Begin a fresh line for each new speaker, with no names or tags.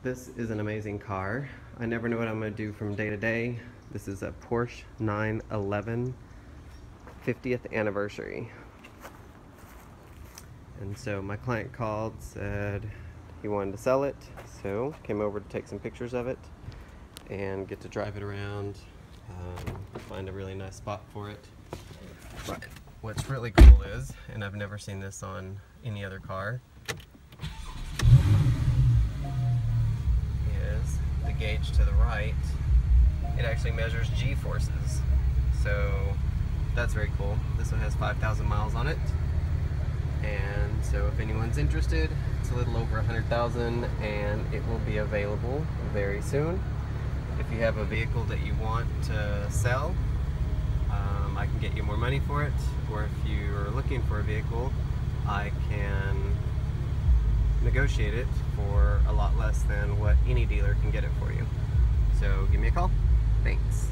This is an amazing car. I never know what I'm going to do from day to day. This is a Porsche 911 50th anniversary. And so my client called, said he wanted to sell it, so came over to take some pictures of it and get to drive it around, um, find a really nice spot for it. But what's really cool is, and I've never seen this on any other car, to the right. It actually measures G forces. So that's very cool. This one has 5,000 miles on it. And so if anyone's interested, it's a little over 100,000 and it will be available very soon. If you have a vehicle that you want to sell, um, I can get you more money for it. Or if you're looking for a vehicle, I can negotiate it for a lot less than what any dealer can get it for you. So give me a call. Thanks.